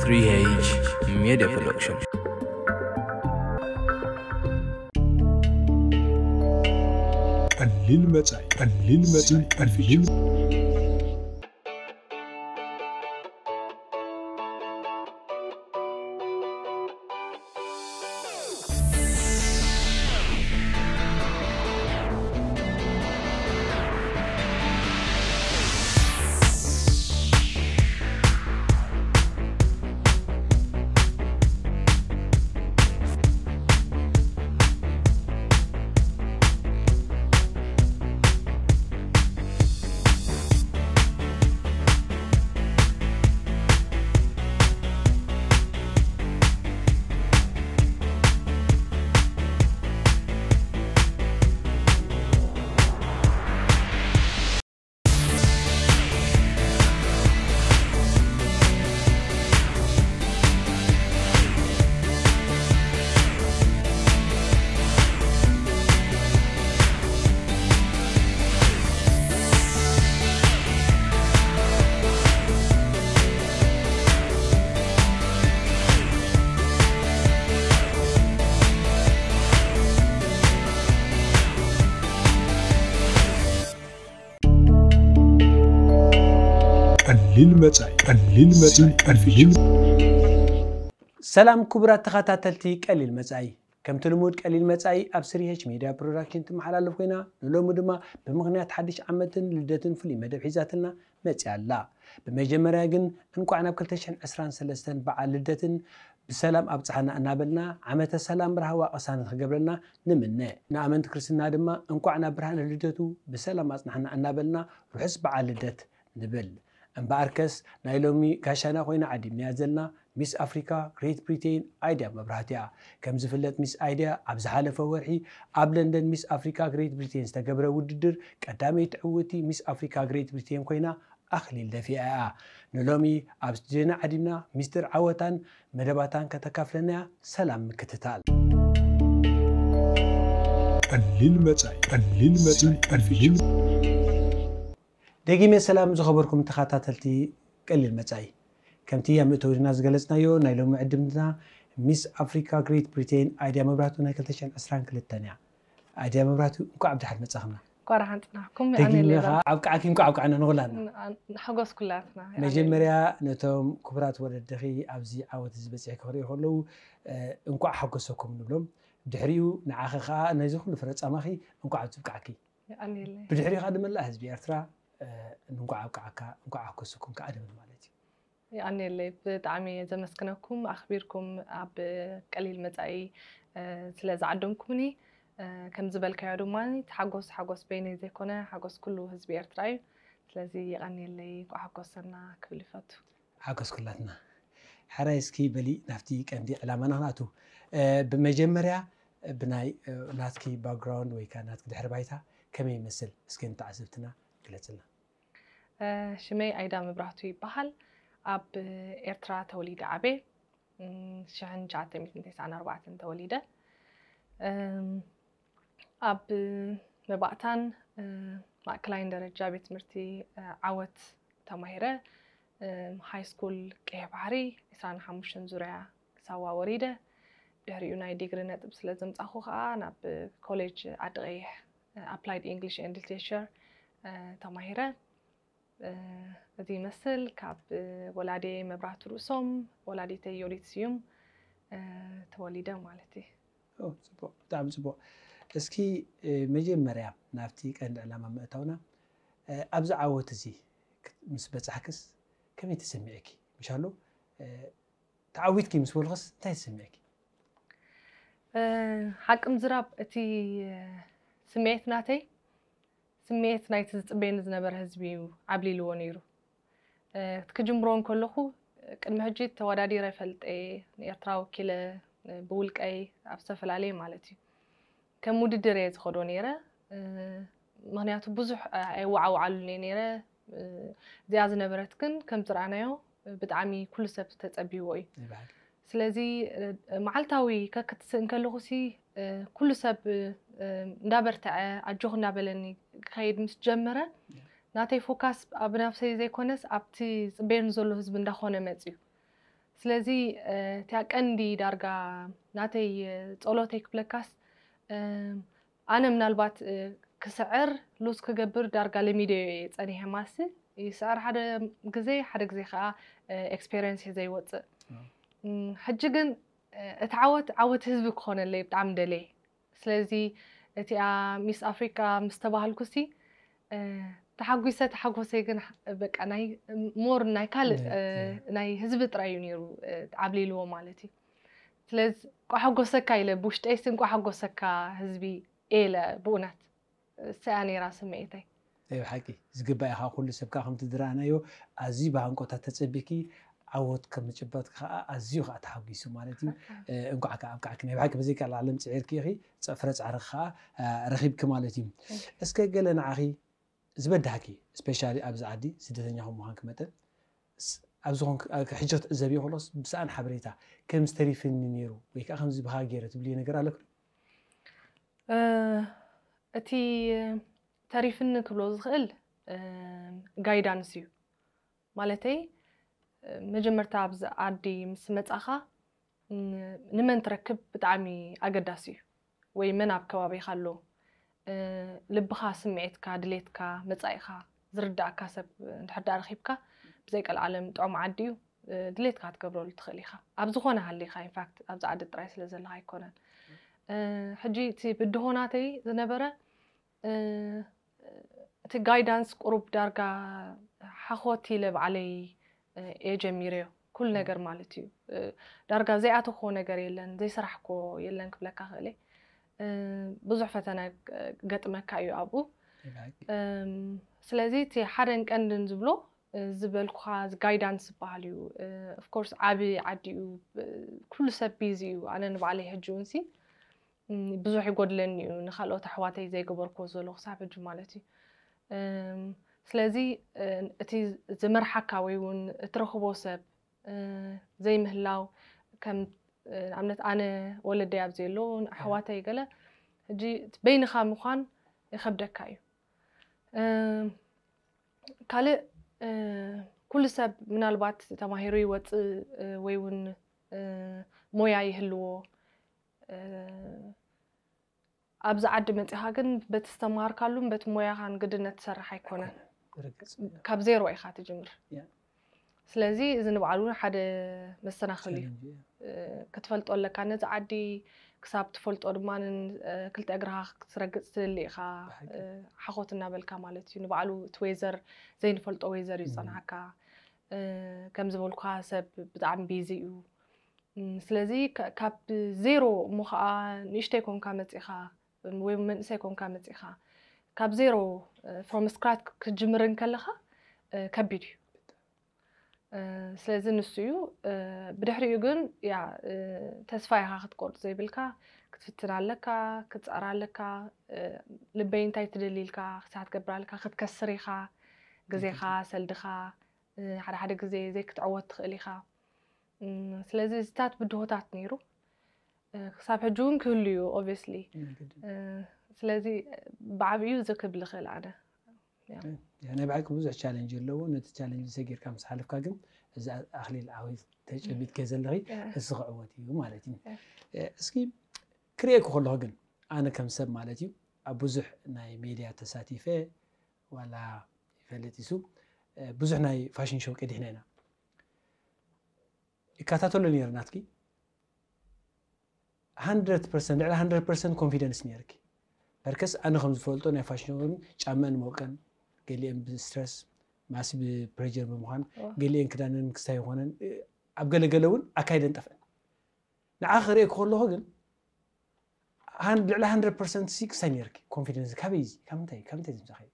3H Media Production. قلل متعي قلل متعي قلل متعي متاي قليل متاي قليل سلام كبرى تخاتاتلتي قليل متاي ከምቲ ልሙድ ቀሊል መጻኢ ኣብ ስሪሄች ሚድያ ፕሮዳክሽን ትመሓላለፍ ኮይና ንሎሚ ድማ ብምኽንያት ሓድሽ ዓመትን ልደትን ፍሉይ መደብ ሒዛትና መፂ ኣላ ብመጀመርያ ግን እንኳዕ ናብ 223 በዓል ልደትን ብሰላም ኣብ ፀሓና እናበልና ዓመተ ሰላም ረሃዋ ቅሳነት ክገብረና ንምነ ንኣመንቲ ክርስትና ድማ እንኳዕ ናብ ብርሃን ልደቱ ብሰላም ኣፅናሕና እናበልና ርሑስ በዓል ልደት ንብል እምበኣር ከስ ናይ ሎሚ ጋሻና ኮይና ዓዲ ንያ ዘለና ሚስ ኣፍሪካ ግሬት ብሪቴን ኣይድያ መብራህት እያ ከም ዝፍለጥ ሚስ ኣይድያ ኣብ ዝሓለፈ ወርሒ ኣብ ለንደን ሚስ ኣፍሪካ ግሬት ብሪቴን ዝተገብረ ውድድር ቀዳመይቲ ዕውቲ ሚስ ኣፍሪካ ግሬት ብሪቴን ኮይና ኣኽሊል ደፊኣ እያ ንሎሚ ኣብ ስድዮና ዓዲና ሚስትር ዓወታን መደባታን ከተካፍለናያ ሰላም ምክትታል ቀሊል መፃኢ ቀሊል መፃኢ ቀሊል دقيمة سلام زخبركم تخطى تلتي كل المتعي كمتي يام اتوج ناس قلتنا يو نايلو معدمنا ميس أفريكا غريت بريتين ايديا مبراتو نايكلتشان أسران كل التانية ايديا مبراتو مكو عبد حد متخمنا قرحتنا كم انا اللي عبك عبك عنا نغلان حقوس كلاتنا مجمريا نتوم كبرات ولد دخي ابزي عوت زبس يكوري خلو انكو حقوسكم نبلوم دحريو نعاخا نيزو كل فرص اماخي انكو عبك عكي انا اللي بدحري خادم الله حزب ارترا ንጓዓብቃዓካ ንጓዓሕከሱኩም ከኣደብል ማለት እዩ ኣነ ለይ ብጣዕሚ እየ ዘመስክነኩም ኣኽቢርኩም ኣብ ቀሊል መፃኢ ስለ ዝዓደምኩምኒ ከም ዝበልካዮ ድማ ሓጎስ ሓጎስ በይነይ ዘይኮነ ሓጎስ ኩሉ ህዝቢ ኤርትራ እዩ ስለዚ የቀኒየለይ ኩሓጎሰና ክብል ይፈቱ ሓጎስ ኩላትና ሓራይ እስኪ በሊ ናብቲ ቀንዲ ዕላማና ክኣቱ ብመጀመርያ ብናይ ናትኪ ባክግራውንድ ወይ ከዓ ናትኪ ድሕሪ ባይታ ከመይ ይመስል እስኪ ንተዓስብትና ግለፅልና ሽመይ ኣይዳ መብራህቱ ይበሃል ኣብ ኤርትራ ተወሊደ ዓበ 1994 ተወሊደ ኣብ መባእታን ማእከላይን ደረጃ ቤት ትምህርቲ ዓወት ተማሂረ ሃይ ስኩል ቀየ ባሕሪ 25 ዙርያ ሳዋ ወሪደ ድሕሪኡ ናይ ዲግሪ ነጥብ ስለ ዘምፃኹ ከዓ ናብ ኮሌጅ ዓዲ ቀይሕ ኣፕላይድ እንግሊሽ ኤንድ ሊትሬቸር ተማሂረ እዚ ይመስል ካብ ወላዴ መብራህቲ ርእሶም ወላዲተይ ዮዲት ስዩም ተወሊደ ማለት እዩ ፅቡቅ እስኪ መጀመርያ ናብቲ ቀንዲ ዕላማ ምእታውና ኣብዚ ዓወት እዚ ምስ በፃሕክስ ከመይ ተሰሚዐኪ ምሻሎ ተዓዊትኪ ምስ በልክስ እንታይ ተሰሚዐኪ ሓቂ ምዝራብ እቲ ስምዒት ናተይ ስምዒት ናይቲ ዝፅበየኒ ዝነበረ ህዝቢ እዩ ዓብሊልዎ ነይሩ ክጅምሮ ከለኹ ቅድሚ ሕጂ ተወዳዲረ ይፈልጠ ንኤርትራ ወኪለ ብውልቀይ ኣብ ዝተፈላለየ ማለት እዩ ከም ውድድር እየ ዝኸዶ ነይረ ምክንያቱ ብዙሕ ኣይወዓውዓሉ ነይረ እዚኣ ዝነበረት ግን ከም ዝረኣናዮ ብጣዕሚ ኩሉ ሰብ ተፀቢዎ እዩ ስለዚ መዓልታዊ ከክትስእን ከለኹ ኩሉ ሰብ እንዳበርትዐ ኣጆክ እናበለኒ ከይድ ምስ ጀመረ ናተይ ፎካስ ኣብ ናፍሰይ ዘይኮነስ ኣብቲ ፅበየን ዘሎ ህዝቢ እንዳኾነ መፅ እዩ ስለዚ እቲያ ቀንዲ ዳርጋ ናተይ ፀሎተይ ክብለካስ ኣነ ምናልባት ክስዕር ሉስ ክገብር ዳርጋ ለሚደ ፀኒሐ ማስ ይስዕር ሓደ ግዜ ሓደ ግዜ ከዓ ኤክስፔሪንስ ዘይወፅእ ሕጂ ግን እቲ ዓወት ዓወት ህዝቢ ክኾነለይ ብጣዕሚ ደለየ ስለዚ እቲ ሚስ ኣፍሪካ ምስ ተባሃልኩ ሲ ተሓጒሰ ተሓጎሰይ ግን በቃ ናይ ሞር ናይ ካልእ ናይ ህዝቢ ጥራይ እዩ ነይሩ ዓብሊልዎ ማለት እዩ ስለዚ ቋሓጎሰካ ኢለ ብውሽጠይስን ቋሓጎሰካ ህዝቢ ኤለ ብኡናት ሰያ ነራ ስምዒተይ እዩ ሓቂ ዝግባእ ኢካ ኩሉ ሰብካ ከምቲ ዝረኣናዮ ኣዝዩ ብሃንቆታት ተፀቢኪ عوض كم جبات خا أزيغ أتحوجي سمارتي إنكوا عك عك عك نبعك بزيك على علم تعير كيخي سفرت عرخا آه، رخيب كمالتي إسكا قالنا عخي زبد هكي سبيشالي أبز عدي سيدتني هم هانك متن ኣብ ዝኾን ሕጀት ዘብዮ ከሎስ ብሰኣን ሓበሬታ ከም ዝተሪፍኒ ነይሩ ወይ ከዓ ከምዚ ብኻ ገይረ ትብልዮ ነገር ኣለክ እቲ ተሪፍኒ ክብሎ ዝኽእል ጋይዳንስ እዩ ማለተይ መጀመርታ ኣብዚ ዓዲ ምስ መፃኻ ንመን ትረክብ ብጣዕሚ ኣገዳሲ እዩ ወይ መን ኣብ ከባቢካ ኣሎ ልብኻ ስምዒትካ ድሌትካ መፃኢካ ዝርዳእካ ሰብ እንድሕር ዳ ረኪብካ ብዘይቀል ዓለም ጥዑም ዓዲ እዩ ድሌትካ ትገብረሉ ትኽእል ኢኻ ኣብ ዝኾነ ሃሊካ ኢንፋክት ኣብዚ ዓዲ ጥራይ ስለ ዘለካ ኣይኮነን ሕጂ እቲ ብድሆናተይ ዝነበረ እቲ ጋይዳንስ ቁሩብ ዳርጋ ሓኾት ኢለ በዕለይ እየ ጀሚረዮ ኩሉ ነገር ማለት እዩ ዳርጋ ዘይኣተኮ ነገር የለን ዘይስራሕኮ የለን ክብለካ ክእለ ብዙሕ ፈተነ ገጥመካ እዩ ኣብኡ ስለዚ እቲ ሓደን ቀንድን ዝብሎ ዝበልኩካ ጋይዳንስ ዝበሃል እዩ ኣፍኮርስ ዓብ ዓዲ እዩ ኩሉ ሰብ ቢዚ እዩ ኣነ ንባዕለይ ሕጂ እውን ሲ ብዙሕ ይጎድለኒ እዩ ንካልኦት ኣሕዋተይ ዘይገበርክዎ ዘሎ ክሳብ ሕጂ ማለት እዩ ስለዚ እቲ ዝመርሓካ ወይ እውን እትረክቦ ሰብ ዘይምህላው ከም ኣብነት ኣነ ወለደይ ኣብዘይ ኣሎ ኣሕዋተይ ገለ ሕጂ በይንኻ ምኳን ይከብደካ እዩ ካልእ ኩሉ ሰብ ምናልባት ተማሂሩ ይወፅእ ወይ እውን ሞያ ይህልዎ ኣብዚ ዓዲ መፂኻ ግን በቲ ዝተምሃርካሉን በቲ ሞያኻን ግድነት ትሰርሕ ኣይኮነን ካብ ዜሮ ኢኻ ትጅምር ስለዚ እዚ ንባዕሉ ሓደ መሰናክል እዩ ክትፈልጦ ኣለካ ነዚ ዓዲ ክሳብ ትፈልጦ ድማ ክልተ እግርኻ ክትረግፅ ትልሊ ኢኻ ሓኾት እናበልካ ማለት እዩ ንባዕሉ እቲ ወይዘር ዘይንፈልጦ ወይዘር እዩ ዝፀንሐካ ከም ዝበልኩ ሰብ ብጣዕሚ ቢዚ እዩ ስለዚ ካብ ዜሮ እሞ ከዓ ንእሽተይ ኮንካ መፂኢኻ ወይ መንእሰይ ኮንካ መፂኢኻ ካብ ዜሮ ፍሮም ስክራት ክጅምርን ከለካ ከቢድ እዩ ስለዚ ንሱ እዩ ብድሕሪኡ ግን ያ ተስፋ ኢካ ክትቆርፅ ዘይብልካ ክትፍትና ኣለካ ክትፀራ ኣለካ ልበይ እንታይ ትደሊ ኢልካ ክሳብ ትገብር ኣለካ ክትከስር ኢኻ ግዜኻ ሰልድኻ ሓደ ሓደ ግዜ ክትዕወት ትኽእል ኢኻ ስለዚ እዚታት ብድሆታት ነይሩ ክሳብ ሕጂ እውን ክህሉ እዩ ኦብስሊ ስለዚ እዩ ዘክብልኽእል ኣነ ናብዓልኪ ብዙሕ ቻለንጅ ኣለዎ ነቲ ቻለንጅ ሰጊርካ ምስ ሓልፍካ ግን እዚ ኣክሊል ዓወት ተጨቢጥከ ዘለኺ እዚ ክዕወት እዩ ማለት እዩ እስኪ ክርኤኩ ከለኹ ግን ኣነ ከም ሰብ ማለት እዩ ኣብ ብዙሕ ናይ ሜድያ ተሳቲፈ ዋላ ይፈለጥ ይሱ ብዙሕ ናይ ፋሽን ሾው ቀዲሕና ኢና ይከታተሎ ነርናትኪ ሃንድረድ ፐርሰንት ልዕሊ ሃንድረድ ፐርሰንት ኮንፊደንስ ነርኪ بركس أنا خمس فولت أنا فاشنون شامن موكان قال لي بستريس ما سب بريجر بمهان قال لي إن كنا نكستاي هون أبغى نقولون أكيد أنت فن نأخر إيه كل هذا هن على 100% سيك سنيرك كونفيدنس كابيزي كم تاي كم تاي زمزة خير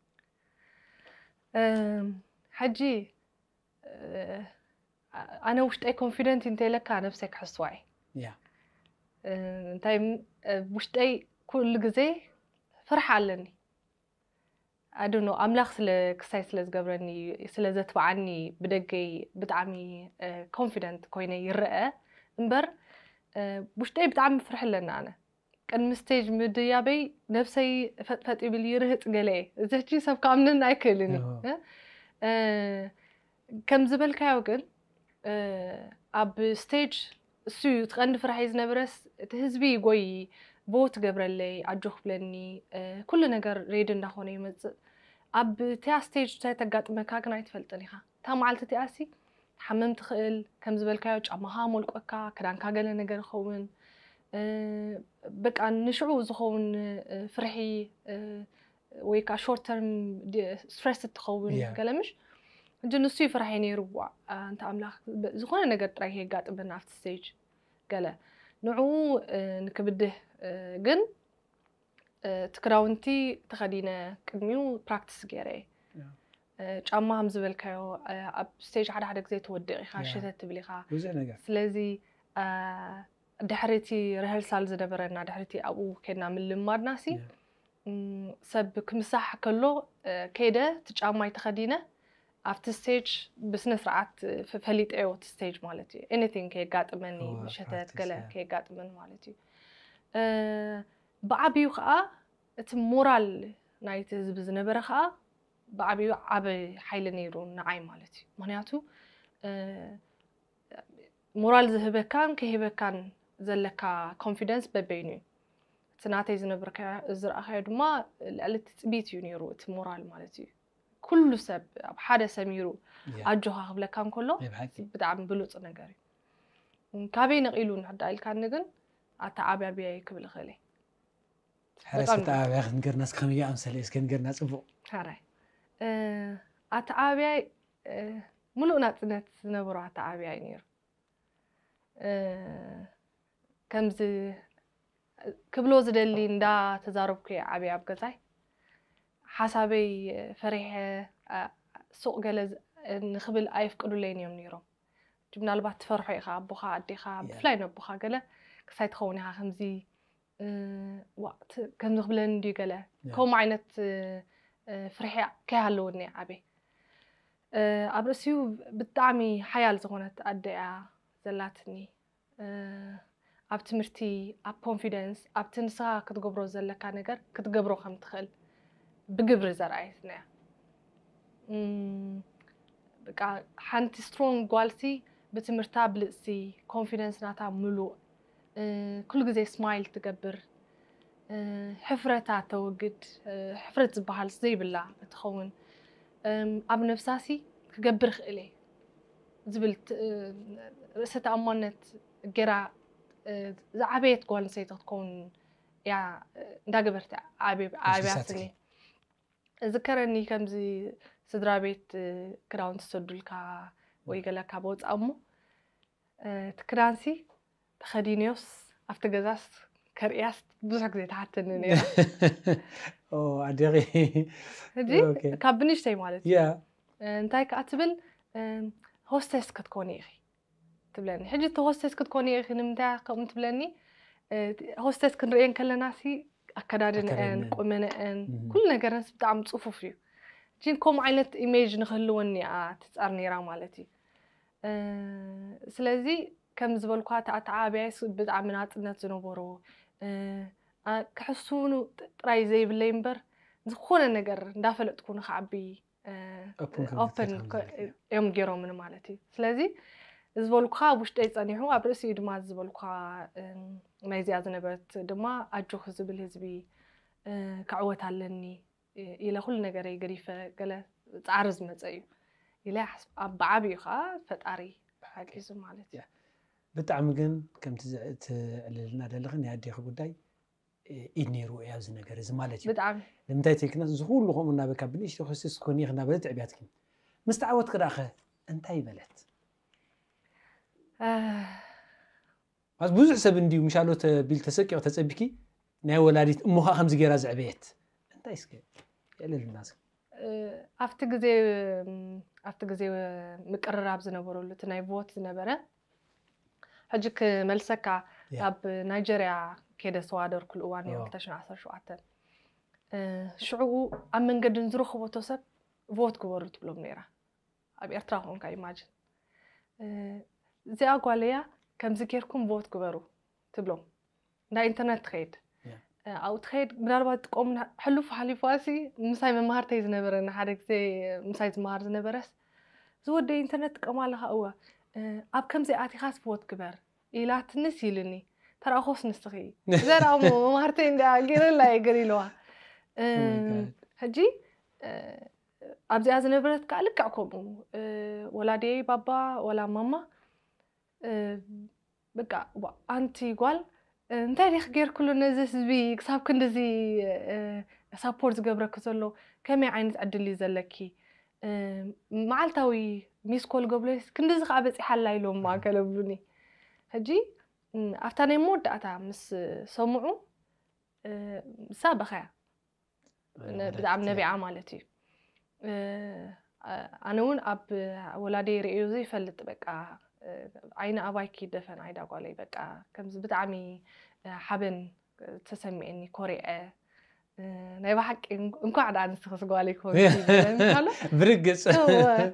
حجي أه، أنا وش تاي كونفيدنت إنت لك أنا بسك حسوي يا تاي أه، وش تاي كل جزء فرحة علني أدونو أملاخ سل كساي سل زغبرني سل زت وعني بدقي بدعمي كونفيدنت كوينة يرقى إمبر بوش تاي بدعمي فرح لنا أنا كان مستيج مديا بي نفسي فت فت إبل يرهت قلي زهجي سبق عمنا ناكلني كم زبل كاوكن أب ستيج سو تغند فرحي زنبرس تهزبي قوي بوت قبرلي أجوخ بلني كل نجار ريد إنه هوني مز أب تي أستيج تي تجات مكاك نايت فلتني ها تام علت تي أسي حمم تخيل كم زبل كاج أما ها ملك أكا كران كاجل نجار خون بك أن نشعو زخون فرحي ويكا شورت ترم ستريس تخون كلامش جن نسوي فرحيني روا أنت أملاك زخون نجار تراهي جات بنافت ستيج قاله نوعو نكبده ግን እቲ ክዳውንቲ ተኸዲነ ቅድሚኡ ፕራክቲስ ገይረ ጫማ ከም ዝበልካዮ ኣብ ስቴጅ ሓደ ሓደ ግዜ ትወድቕ ኢኻ ሸተት ትብል ኢኻ ስለዚ ድሕሪቲ ረህርሳል ዝነበረና ድሕሪቲ ኣብኡ ከድና ምልማድና ሲ ሰብ ክምሳሕ ከሎ ከይደ እቲ ጫማይ ተኸዲነ ኣብቲ ስቴጅ ብስነ ስርዓት ፈሊጠዮ እቲ ስቴጅ ማለት እዩ ኤኒቲንግ ከየጋጥመኒ ሸተት ገለ ከየጋጥመን ማለት እዩ ብዓብዩ ከዓ እቲ ሞራል ናይቲ ህዝቢ ዝነበረ ከዓ ብዓብዩ ዓበ ሓይሊ ነይሩ ንዓይ ማለት እዩ ምክንያቱ ሞራል ዝህበካን ከሂበካን ዘለካ ኮንፊደንስ በበይኑ እዩ እቲ ናተይ ዝነበርካ ዝረእካዮ ድማ ልዕሊ ፅቢት እዩ ነይሩ እቲ ሞራል ማለት እዩ ኩሉ ሰብ ኣብ ሓደ ሰሚሩ ኣጆካ ክብለካ እንከሎ ብጣዕሚ ብሉፅ ነገር እዩ ካበይ ነቂሉ ንሕዳ ኢልካኒ ግን ኣተዓብያ ብየ ክብል ይኽእል እየ ሓረስተ ዓብያ ክንገርናስ ከመይ ኣምሰለ እስ ክንገርና ፅቡቅ ሓራይ ኣተዓብያይ ሙሉእ ናፅነት ዝነበሮ ኣተዓብያ እዩ ነይሩ ከምዚ ክብሎ ዝደሊ እንዳተዛረብኩ እየ ዓብየ ኣብ ገዛይ ሓሳበይ ፈሪሐ ሱቕ ገለ ንክብል ኣይፍቅዱለይን እዮም ነይሮም ምናልባት ትፈርሖ ኢኻ ኣቦኻ ኣዴኻ ብፍላይ ነቦኻ ገለ ክሳይ ትኸውን ኢኻ ከምዚ ዋቕቲ ከምዚ ክብለኒ ድዩ ገለ ከምኡ ዓይነት ፍርሒ ከይሃለወኒ እያ ዓበይ ኣብ ርእሲኡ ብጣዕሚ ሓያል ዝኮነት ኣደ እያ ዘላትኒ ኣብ ትምህርቲ ኣብ ኮንፊደንስ ኣብቲ ንስኻ ክትገብሮ ዘለካ ነገር ክትገብሮ ከም ትኽእል ብግብሪ ዘርኣየትና እያ በቃ ሓንቲ ስትሮንግ ጓልሲ ብትምህርታ ብልፅሲ ኮንፊደንስ ናታ ምሉእ آه، كل جزء سمايل تقبر آه، حفرة تعتوجد آه، حفرة تبها لصي بالله تخون أب نفساسي تقبر خلي زبل رسة أمانة جرا زعبي تقول نسي تكون يا دقبرت عبي عبي أصلي ذكرني كم زي صدر بيت كراون سدول كا ويجلا كابوت أمو تكرانسي ተኸዲንዮስ ኣብቲ ገዛስ ከርእያስ ብዙሕ ግዜ ተሓትኒ ነይረ ኣዲቂ ሕጂ ካብ ብንሽተይ ማለት እዩ እንታይ ከዓ ትብል ሆስተስ ክትኮኒ ኢኺ ትብለኒ ሕጂ እቲ ሆስተስ ክትኮኒ ኢኺ ንምንታይ ከምኡ ትብለኒ ሆስተስ ክንርእየን ከለናሲ ኣከዳድነአን ቁመነአን ኩሉ ነገረንስ ብጣዕሚ ፅፉፍ እዩ ሕጂ ከምኡ ዓይነት ኢሜጅ ንክህልወኒ እኣ ትፃር ነይራ ማለት እዩ ስለዚ ከም ዝበልኳ ተዓብያይስ ብጣዕሚ ናፅነት ዝነበሮ ክሕሱኑ ጥራይ ዘይብለይ እምበር ዝኾነ ነገር እንዳፈለጥኩን ንክዓቢ ኦፕን እዮም ገይሮምኒ ማለት እዩ ስለዚ ዝበልኩካ ኣብ ውሽጠይ ፀኒሑ ኣብ ርእሲኡ ድማ ዝበልኩካ ናይዚኣ ዝነበረት ድማ ኣጆክ ዝብል ህዝቢ ክዕወት ኣለኒ ኢለ ኩሉ ነገረይ ገዲፈ ገለ ፃዕሪ ዝመፀ እዩ ኢለ ኣብ በዓብ እዩ ከዓ ፈጣሪ ሓቂዙ ማለት እዩ ብጣዕሚ ግን ከምቲ ትዕልልና ደለኽን ናይ ኣዴኺ ጉዳይ ኢድ ነይሩ እያ እዚ ነገር እዚ ማለት እዩ ንምንታይ ተይክነት እዚ ኩሉ ከምኡ እናበካ ብንእሽቶ ክስስ ኮኒ ይኽ እናበለት ዕብያትኪ ምስ ተዓወት ክዳኸ እንታይ በለት ብዙሕ ሰብ እንዲዩ ምሻሎ ተቢል ተሰቂቕ ተፀቢኪ ናይ ወላዲት እሞኻ ከምዚ ገይራ ዝዕበየት እንታይ ስ የልልና ኣብቲ ግዜ ምቅርራብ ዝነበረሉ እቲ ናይ ቦት ዝነበረ هجك ملسكا اب نيجيريا كده سوادر كل اوان يولتشن oh. عصر شو عتن أه، شعو اب منقد نزرخ وتوسب فوت كبرت بلوم نيرا اب ايرترا هون كاي ماجن أه، زي اقواليا كم ذكركم فوت كبروا تبلوم نا انترنت خيد أه، او تخيل ምናልባት ቆም ሕሉፍ ሓሊፉ ኣሲ ምሳይ መምሃር ተይ ዝነበረኒ ሓደ ግዜ ምሳይ ዝመሃር ዝነበረስ ዝወደይ ኢንተርነት ጥቀማ ኣለካ እዋ ኣብ ከምዚ ኣቲኻ ስፖርት ግበር ኢላ ትንስ ይልኒ ተረኣኾስ ንስኺ ዘን ኣብ መማርተ ገይረላ የገር ኢለዋ ሕጂ ኣብዚኣ ዝነበረት ከዓ ልክዕ ከምኡ ወላደይ ባባ ወላ ማማ በቃ ኣንቲ ጓል እንታይ ደክ ገይር ክሎ ነዚ ህዝቢ ክሳብ ክንዲዚ ሳፖርት ዝገብረኪ ዘሎ ከመይ ዓይነት ዕድል እዩ ዘለኪ መዓልታዊ ሚስ ኮል ገብሎ ክንዲዚ ከዓ በፂሓላ ኢሎም ከለብሉኒ ሕጂ ኣብታ ናይ መወዳእታ ምስ ሰምዑ ምሳ በኸያ ብጣዕሚ ነቢዓ ማለት እዩ ኣነ እውን ኣብ ወላደይ ርእዮ ይፈልጥ በቃ ዓይነ ኣባይኪ ደፈን ዓይዳ ጓለይ በቃ ከምዚ ብጣዕሚ ሓበን ተሰሚዐኒ ኮሪአ ናይ ብሓቂ እንኳዕ ደኣ ንስክስጎ ኣለይኮኑ ሎ ብርግፅ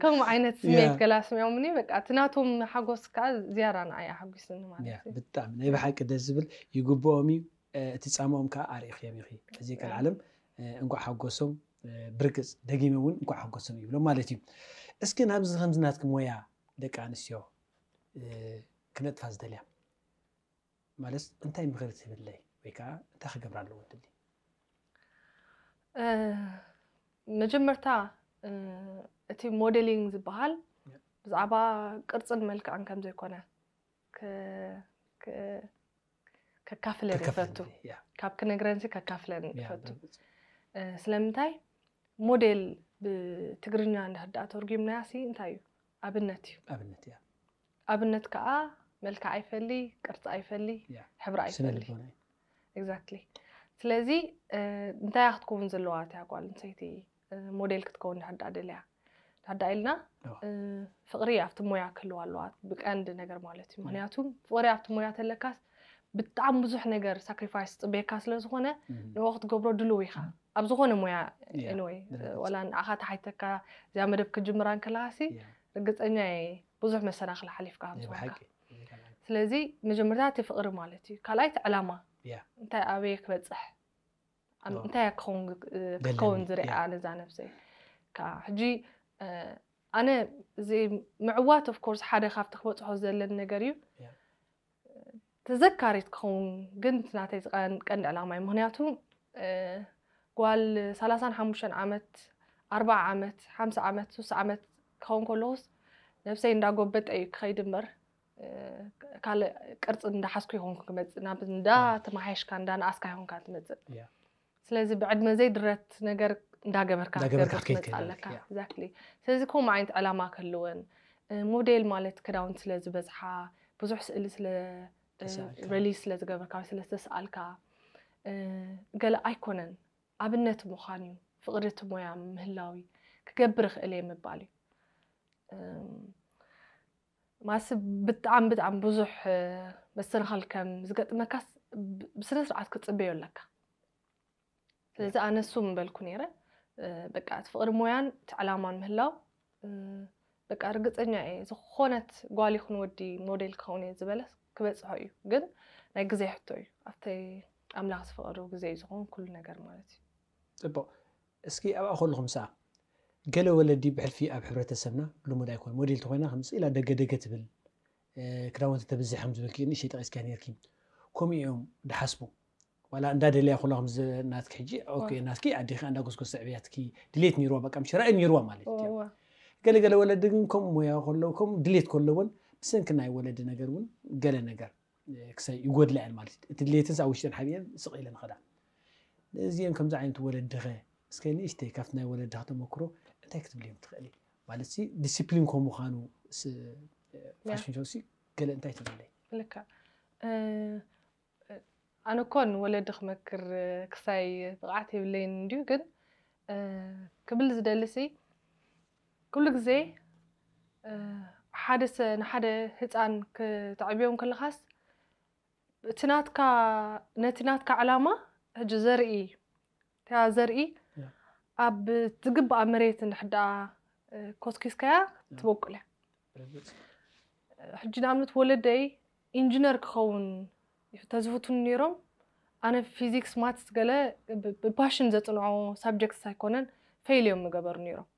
ከምኡ ዓይነት ስሜት ገላ ስሚዖም ኒ በቃ እቲ ናቶም ሓጎስ ከዓ ዝያዳ ንኣይ ሓጒስኒ ማለት እዩ ብጣዕሚ ናይ ብሓቂ ደስ ዝብል ይግብኦም እዩ እቲ ፃምኦም ከዓ ኣርእኽዮም ይኽ እዚ ከልዓለም እንኳዕ ሓጎሶም ብርግፅ ደጊመ እውን እንኳዕ ሓጎሶም ይብሎም ማለት እዩ እስኪ ናብዚ ከምዝናትኩም ሞያ ደቂ ኣንስትዮ ክነጥፋ ዝደልያ ማለት እንታይ ምክሪ ትብለይ ወይ ከዓ እንታይ ክገብር ኣለዎ ትብል መጀመርታ እቲ ሞዴሊንግ ዝበሃል ብዛዕባ ቅርፅን መልክዕን ከም ዘይኮነ ከካፍለን ይፈቱ ካብ ክነግረንሲ ከካፍለን ይፈቱ ስለምንታይ ሞዴል ብትግርኛ እንድሕዳ ሲ እንታይ እዩ ኣብነት እዩ ኣብነት ከዓ መልክዕ ኣይፈሊ ቅርፂ ኣይፈሊ ሕብሪ ኣይፈሊ ግዛክትሊ سلازي نتايا تكون زلوا تاع قال نسيتي موديل كتكون حد عدليا حد عيلنا فقري عفت مويا كلوا الوات بك عند نجر مالتي مهنياتهم فقري عفت مويا تلكاس بتعم بزح نجر ساكريفايس بيكاس لزخونه لوقت قبرو دلويخا أبزخون مويا إنوي ولا أخات حيتك زي ما ربك جمران كلاسي رجت أني بزح مسرخ الحليف كهم سلازي مجمرتها تفقر مالتي كلايت علامة እንታይ ኣበየ ክበፅሕ እንታይ ክኸውን ዝርአ ነዛ ነብሰይ ከዓ ሕጂ ኣነ እዚ ምዕዋት ኦፍኮርስ ሓደ ካብቲ ክበፅሖ ዘለን ነገር እዩ ተዘካሪት ክኸውን ግን ናተይ ቀንዲ ዕላማ እዩ ምክንያቱ ጓል 35 ዓመት 40 ዓመት 50 ዓመት 6 ዓመት ክኸውን ከለኹስ ነብሰይ እንዳጎበጠ እዩ ክኸይድ እምበር ካልእ ቅርፂ እንዳሓስኩ ይኮንኩ ክመፅእ ናብ እንዳ ተማሓሽካ እንዳ ንኣስካ ይኮንካ ትመፅእ ስለዚ ብዕድመ ዘይድረት ነገር እንዳገበርካ ክትመፅእ ኣለካ ኤግዛክትሊ ስለዚ ከምኡ ዓይነት ዕላማ ክህልወን ሞዴል ማለት ክዳውንቲ ስለዝበዝሓ ብዙሕ ስእሊ ስለ ሪሊዝ ስለ ዝገበርካ ስለዝተሰኣልካ ገለ ኣይኮነን ኣብነት ምዃን እዩ ፍቕሪ እቲ ሞያ ምህላዊ ክገብር ይኽእል እየ ምባል እዩ ማስብ ብጣዕሚ ብጣዕሚ ብዙሕ መሰናኸል ከም ዝገጥመካስ ብስነ ስርዓት ክትፅበዮ ኣለካ ስለዚ ኣነ እሱ ምበልኩ ነይረ በቃ እቲ ፍቅሪ ሞያን እቲ ዕላማን ምህላው በቃ እርግፀኛ እየ ዝኾነት ጓል ይኹን ወዲ ሞዴል ክኸውን እየ ዝበለ ክበፅሖ እዩ ግን ናይ ግዜ ሕቶ እዩ ኣብተይ ኣምላኽ ዝፈቐዶ ግዜ እዩ ዝኸውን ኩሉ ነገር ማለት እዩ ፅቡቅ እስኪ ኣብኣ ከለኹም ሰ قالوا ولدي بحال في اب حبره تسمنا لو مودا يكون موديل تخوينا خمس الى دقه دقه تبل كراون تتبزي حمز بكي نشي تقيس كان يركي كوم يوم دحسبو ولا عندها دليل اخو لهم ناتك حجي اوكي ناتكي عندي خي عندها كسكس سعبياتكي دليت نيروا بقى مش رأي نيروا مالي قال قال ولدكم كم ويا خلوكم دليت كلون بس كنا ولد نجرون قال نجر كسي يقول لي عن مالي دليت او شن حاليا سقيل نخدع زين كم زعيم ولد غي سكيني اشتي كفنا ولد هذا مكروه እንታይ ክትብል እዮም ትኽእሊ ማለት ዲስፕሊን ከም ምዃኑ ፋሽን ሾው ገለ እንታይ ትብለይ ልክዕ ኣነ ኮ ንወለዲ ክመክር ክሳይ ብቕዓት የብለይን እንድዩ ግን ክብል ዝደልሲ ኩሉ ግዜ ሓደ ንሓደ ህፃን ክትዕብዮም ከለኻስ እቲ ናትካ ነቲ ናትካ ዕላማ ሕጂ ዘርኢ እታ ዘርኢ ኣብ ዝግባእ መሬት እንድሕዳ ኮስኪስካያ ትበቁል እያ ሕጂ ንኣብነት ወለደይ ኢንጂነር ክኸውን ተዝፍትኑ ነይሮም ኣነ ፊዚክስ ማትስ ገለ ብፓሽን ዘፅንዖ ሳብጀክትስ ኣይኮነን ፈይል እዮም ንገበሩ ነይሮም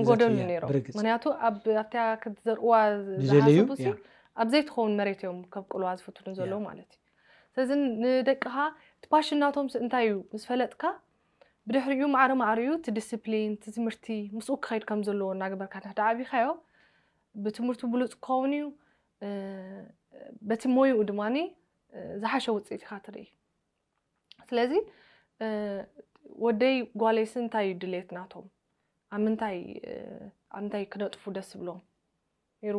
ንጎደሉ ነይሮም ምክንያቱ ኣብ ኣብታ ክትዘርእዋ ዝሓስቡ ኣብ ዘይትኸውን መሬት እዮም ከብቅልዋ ዝፍትኑ ዘለዉ ማለት እዩ ስለዚ ንደቅኻ እቲ ፓሽናቶም እንታይ እዩ ምስ ፈለጥካ ብድሕሪኡ ማዕረ ማዕርዩ እቲ ዲስፕሊን እቲ ትምህርቲ ምስኡ ክኸይድ ከም ዘለዎ እናገበርካ ንሕዳ ዓብኻዮ ብትምህርቱ ብሉፅ ክኸውን እዩ በቲ ሞይኡ ድማኒ ዝሓሸ ውፅኢት ኢኻ ትርኢ ስለዚ ወደይ ጓሌስ እንታይ እዩ ድሌት ናቶም ኣብ ምንታይ ኣብ ምንታይ ክነጥፉ ደስ ብሎም ነይሩ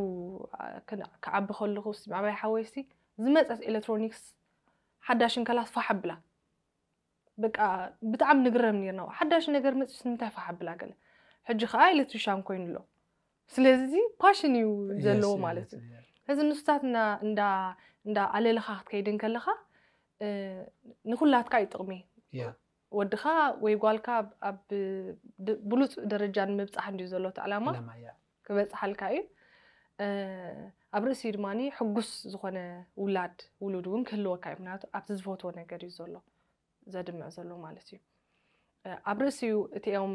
ክዓቢ ከለኹ ስማዕባይ ሓወይሲ ዝመፀት ኤሌክትሮኒክስ ሓዳሽን ከላስፋ ሓብላ በቃ ብጣዕሚ ንግረም ነርና ሓዳሽ ነገር መፅስ ንምንታይ ፈሓብላ ገለ ሕጂ ከዓ ኤሌትሪሻን ኮይኑ ኣሎ ስለዚ ፓሽን እዩ ዘለዎ ማለት እዩ እዚ ንስታት እንዳ ኣለለካ ክትከይድን ከለካ ንኩላትካ እዩ ጥቕሚ ወድካ ወይ ጓልካ ኣብ ብሉፅ ደረጃ ንምብፃሕ እንድዩ ዘሎ ዓላማ ክበፅሓልካ እዩ ኣብ ርእሲ ድማ ሕጉስ ዝኮነ ውላድ ውሉድ እውን ክህልወካ እዩ ምክንያቱ ኣብቲ ዝፈትዎ ነገር እዩ ዘሎ ዘድምዕ ዘሎ ማለት እዩ ኣብ ርእሲኡ እቲኦም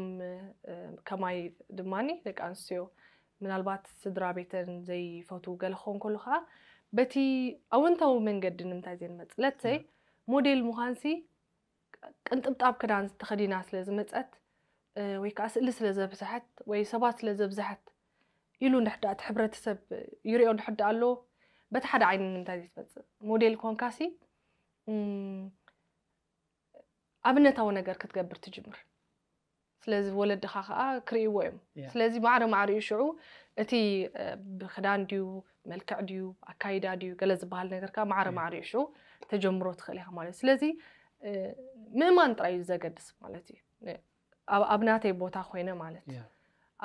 ከማይ ድማኒ ደቂ ኣንስትዮ ምናልባት ስድራ ቤተን ዘይፈትው ገለ ክኸውን ከሉ ከዓ በቲ ኣወንታዊ መንገዲ ንምንታይ ዘን መፅለተይ ሞዴል ምዃንሲ ቅንጥብጣብ ክዳን ተኸዲና ስለ ዝመፀት ወይ ከዓ ስእሊ ስለ ዘብዝሐት ወይ ሰባት ስለ ዘብዝሐት ኢሉ ንድሕዳ እቲ ሕብረተሰብ ይርኦ ንድሕዳ ኣሎ በቲ ሓደ ዓይኒ ንምንታይ ዘይትመፅእ ሞዴል ኮንካሲ ኣብነታዊ ነገር ክትገብር ትጅምር ስለዚ ወለድካ ከዓ ክርእይዎ እዮም ስለዚ ማዕረ ማዕርኡ ሽዑ እቲ ብክዳን ድዩ መልክዕ ድዩ ኣካይዳ ድዩ ገለ ዝበሃል ነገር ከዓ ማዕረ ማዕርኡ ሽዑ ተጀምሮ ትኽእል ኢካ ማለት እዩ ስለዚ ምእማን ጥራይ እዩ ዘገድስ ማለት እዩ ኣብ ናተይ ቦታ ኮይነ ማለት እዩ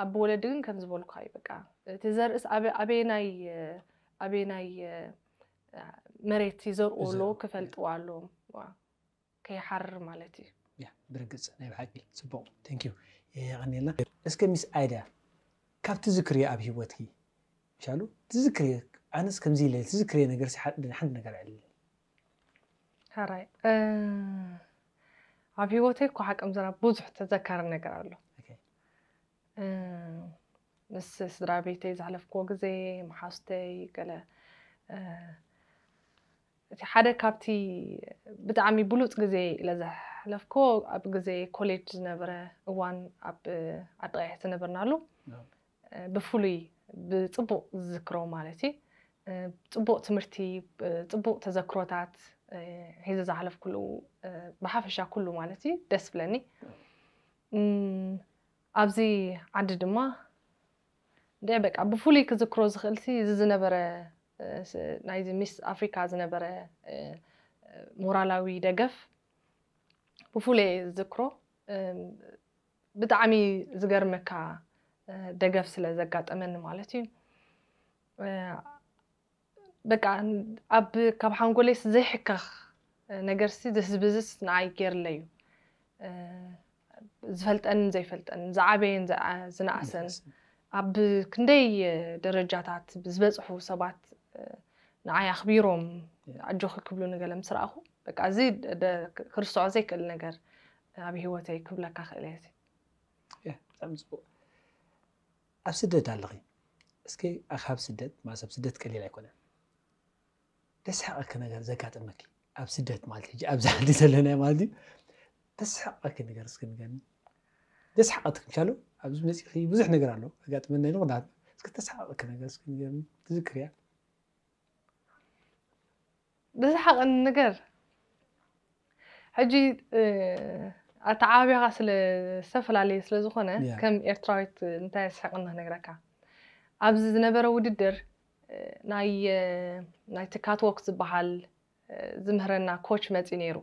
ኣብ ወለዲ ግን ከም ዝበልኩካ እዩ በቃ እቲ ዘርእስ ኣበየናይ መሬት ይዘርእዎ ኣለዎ ክፈልጥዎ ኣለዎም ከይሓርር ማለት እዩ ብርግፅ ናይ ብሓቂ ፅቡቅ ንዩ ቀኒልና እስከ ምስ ኣይዳ ካብቲ ዝክርዮ ኣብ ሂወትኪ ሻሉ ትዝክርየ ኣነስ ከምዚ ኢለ ዝክርዮ ነገር ሓንቲ ነገር ዕልል ሃራይ ኣብ ሂወተይ እኳ ሓቀም ዘና ብዙሕ ተዘካረ ነገር ኣሎ ምስ ስድራ ቤተይ ዝሓለፍክዎ ግዜ መሓስተይ ገለ እቲ ሓደ ካብቲ ብጣዕሚ ብሉፅ ግዜ ለዘሕለፍኮ ኣብ ግዜ ኮሌጅ ዝነበረ እዋን ኣብ ዓዲቀይሕ ዝነበርናሉ ብፍሉይ ብፅቡቅ ዝዝክሮ ማለት እዩ ፅቡቅ ትምህርቲ ፅቡቅ ተዘክሮታት ሒዘ ዝሓለፍ ኩሉ ብሓፈሻ ኩሉ ማለት እዩ ደስ ብለኒ ኣብዚ ዓዲ ድማ ድዕ በቃ ብፍሉይ ክዝክሮ ዝኽእልቲ እዚ ዝነበረ ናይዚ ምስ ኣፍሪካ ዝነበረ ሞራላዊ ደገፍ ብፍሉይ ዝዝክሮ ብጣዕሚ ዝገርመካ ደገፍ ስለ ዘጋጠመኒ ማለት እዩ በቃ ኣብ ካብ ሓንጎሌስ ዘይሕከኽ ነገርሲ ዝህዝብዝስ ንኣይ ገይርለ እዩ ዝፈልጠንን ዘይፈልጠንን ዝዓበየን ዝነእሰን ኣብ ክንደይ ደረጃታት ዝበፅሑ ሰባት ንዓይ ኣኽቢሮም ዓጆኺ ክብሉኒ ገለ ምስ ረኣኹ በቃ እዚ ክርስቶዖ ዘይክእል ነገር ኣብ ሂወተይ ክብለካ ክእል እየ ብጣዕሚ ፅቡቅ ኣብ ስደት ኣለኺ እስኪ ኣካብ ስደት ማሰብ ስደት ቀሊል ኣይኮነን ተስሓቐኪ ነገር ዘጋጥመኪ ኣብ ስደት ማለት ሕጂ ኣብዚ ሓንቲ ዘለና ማለት እዩ ተስሓቐኪ ነገር እስኪ ንገኒ ተስሓቐቲ ክምሻሉ ኣብዚ መፅኺ ብዙሕ ነገር ኣሎ ኣጋጥመና ኢሉ ክዳት እስኪ ተስሓቐኪ ነገር እስኪ ንገኒ ትዝክር እያ ብዝሓቐኒ ነገር ሕጂ ኣተዓባብያኻ ስለ ዝተፈላለየ ስለ ዝኾነ ከም ኤርትራዊት እንታይ ኣስሕቕና ክነግረካ ኣብዚ ዝነበረ ውድድር ናይ ካትዎክ ዝበሃል ዝምህረና ኮች መፂ ነይሩ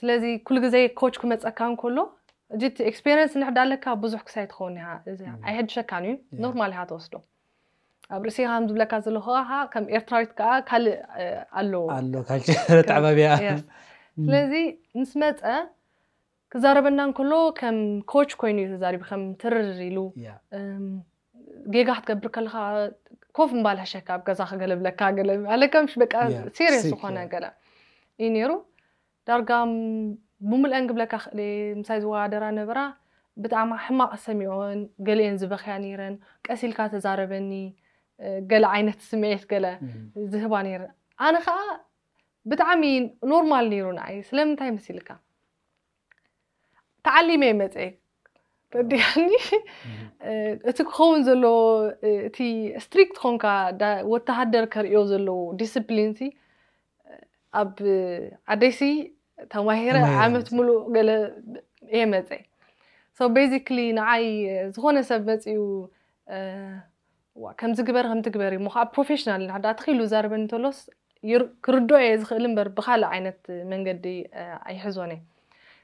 ስለዚ ኩሉ ግዜ ኮች ክመፀካ እንከሎ እቲ ኤክስፔሪንስ ንሕዳ ኣለካ ብዙሕ ክሳይ ትኸውን ኢሃ ኣይሕድሸካን እዩ ኖርማል ኢኻ ተወስዶ ኣብ ርእሲ ከም ዝብለካ ዘለኹ ከም ኤርትራዊት ከዓ ካልእ ኣለዎ ኣሎ ጣዕባብያ ስለዚ ምስ መፀ ክዛረበና ንከሎ ከም ኮች ኮይኑ እዩ ተዛሪቡ ከም ትርር ኢሉ ጌጋ ክትገብር ከለካ ኮፍ ምባልሃሸካ ኣብ ገዛ ክገለብለካ ገለ ኣለከምሽ በቃ ሲሪየስ ዝኮነ ገለ እዩ ነይሩ ዳርጋ ብምልአን ግብለካ ክእሊ ምሳይ ዝወዳደራ ነበራ ብጣዕሚ ሕማቅ ሰሚዖን ገሊአን ዝበኽያ ነይረን ቀሲልካ ተዛረበኒ قال عينت سمعت قال ذهباني انا خا بتعمين نورمال نيرون اي سلام تايم سيلكا تعلي ما متي تديني آه. أه، اتك خون زلو أه، تي ستريكت خونكا دا وتهدر كريو زلو ديسيبلين اب اديسي تماهير عامت ملو قال ايه متي سو بيزيكلي نعاي زغونه سبت يو أه وكم زقبر هم تقبري مو خاب بروفيشنال هذا تخيلوا زارب انتولوس ير كردو عايز خلين بر بخال عينة من قدي اي حزوني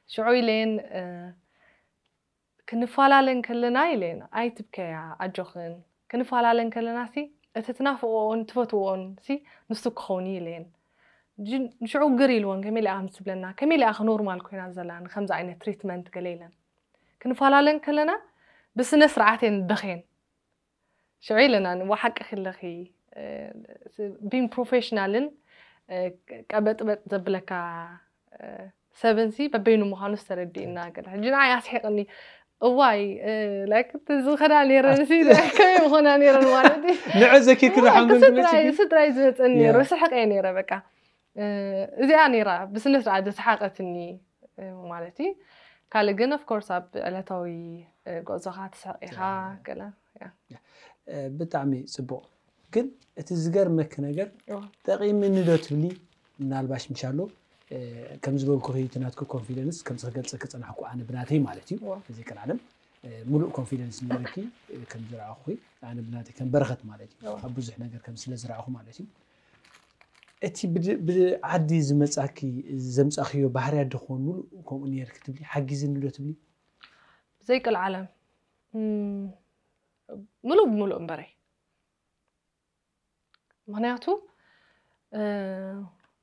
شعوي لين كنفالا لين كلنا لين اي تبكي عجوخين كنفالا لين كلنا سي اتتنافقون تفوتون سي نسوك خوني لين نشعو قريل وان كميلي اهم سبلنا كميلي اخ نورمال كوين عزلان خمز عينة تريتمنت قليلا كنفالا لين كلنا بس نسرعتين بخين شعيلنا وحق خلخي بين بروفيشنالن كبطبط زبلكا سبنسي ببينو مخانو سردي ناقل حجنا نعي اسحقني واي لك تزخر على رنسي كاي مخنا نيرن مالتي نعزك كل حمد سدراي سدراي زمتن نيرو سحقي نيرا بكا እዚኣ ነይራ ብስነ ስርዓት ዘስሓቀትኒ ማለት እዩ ካልእ ግን ኣፍኮርስ ኣብ ዕለታዊ ጉዕዞካ ትሳቂኻ كلا ብጣዕሚ ፅቡቅ ግን እቲ ዝገርመክ ነገር ጠቂሚ ንዶ ትብሊ ምናልባሽ ምሻሎ ከም ዝበልኩ ናትኩ ኮንፊደንስ ከምዚ ክገልፀ ክፅናሕኩ ኣነ ብናተይ ማለት እዩ እዚ ክንዓለም ሙሉእ ኮንፊደንስ ንርኪ ከም ዝረኣኹ ኣነ ብናተይ ከም በረኸት ማለት እዩ ኣብ ብዙሕ ነገር ከም ስለ ዝረኣኹ ማለት እዩ እቲ ብዓዲ ዝመፃኪ ዘምፃኽዮ ባህርያ ድኾን ሙሉእ ከምኡ ነርክ ትብሊ ሓጊዝን ዶ ትብሊ ዘይቅል ዓለም ሙሉ ሙሉ እምበረይ ምክንያቱ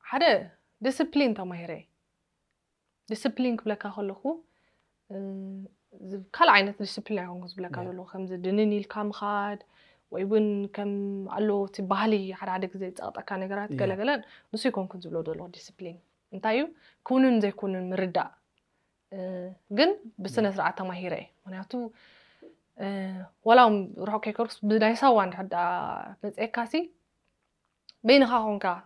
ሓደ ዲስፕሊን ተማሂረ ዲስፕሊን ክብለካ ከለኹ ካልእ ዓይነት ዲስፕሊን ኣይኮንኩ ዝብለካ ዘለኹ ከምዚ ድንን ኢልካ ምካድ ወይ እውን ከም ኣሎ እቲ ባህሊ ሓደ ሓደ ግዜ ዝፀቕጠካ ነገራት ገለገለን ንሱ ይኮንኩን ዝብሎ ዘለኹ ዲስፕሊን እንታይ እዩ ክውንን ዘይኮንን ምርዳእ ግን ብስነ ስርዓት ተማሂረ እየ ምክንያቱ ولو روح كيكورس بدناي سوا عند حد بس إيه كاسي بين خاهم كا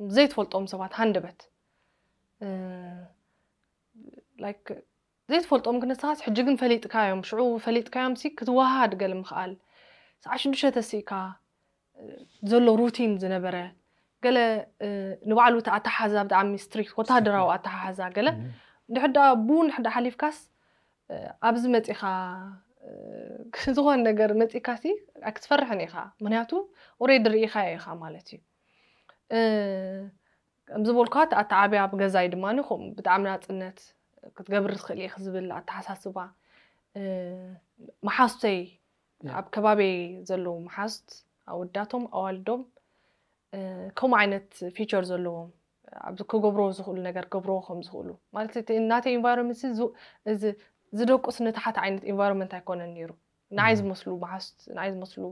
زيت فولت أم سوات هند بيت لايك زيت فولت أم كنا ساعات حجيجن فليت كايم شعو فليت كايم سي كتوهاد قال مخال ساعات شو دشة تسي كا زلو روتين زنبرة قال نوعلو تعتح هذا بدأ عم يستريك وتهدره وتعتح هذا قال نحدا بون حدا حليف كاس أبزمت إخا ዝኾነ ነገር ሲ ክትፈርሕን ኢኻ ምክንያቱ ኦሬድ ርኢኻ ኢኻ ማለት እዩ ከምዝበልካ ኣተዓብያ ብገዛይ ድማ ከምኡ ብጣዕሚ ናፅነት ክትገብር ትኽእል እየ ክዝብል ኣተሓሳስባ መሓስተይ ኣብ ከባቢ ዘለዉ መሓስት ኣወዳቶም ኣዋልዶም ከምኡ ዓይነት ፊቸር ዘለዎም ኣብዚ ክገብሮ ዝኽእሉ ነገር ገብሮ ከም ዝኽእሉ ማለት እናተይ ኢንቫይሮንመንት እዚ ዝደቁስ ነታሓት ዓይነት ኢንቫይሮንመንት ኣይኮነን ነይሩ ንዓይ ዝመስሉ መሓስ ንዓይ ዝመስሉ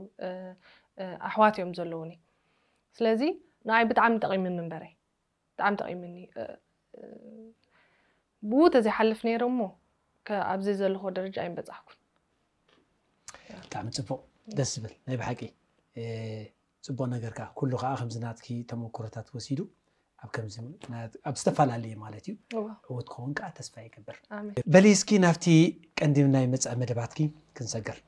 ኣሕዋት እዮም ዘለውኒ ስለዚ ንዓይ ብጣዕሚ ጠቂምኒ እምበረይ ብጣዕሚ ጠቂምኒ ብኡ ተዘይሓልፍ ነይረ እሞ ኣብዚ ዘለኹ ደረጃ ኣይንበፃሕኩን ብጣዕሚ ፅቡቅ ደስ ዝብል ናይ ብሓቂ ፅቡቅ ነገር ከዓ ኩሉ ከዓ ከምዚ ናትኪ ተመክሮታት ወሲዱ ኣብ ከምዚ ምክንያት ኣብ ዝተፈላለየ ማለት እዩ ህወት ክኸውን ከዓ ተስፋ ይገብር በሊ እስኪ ናብቲ ቀንዲም ናይ መፅአ መደባትኪ ክንሰግር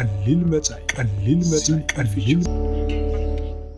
ቀሊል መጻኢ ቀሊል መጻኢ ቀሊል